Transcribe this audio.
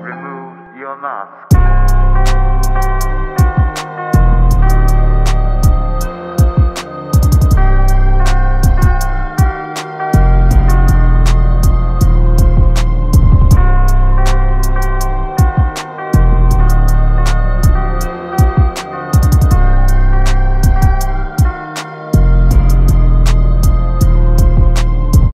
Remove your mask.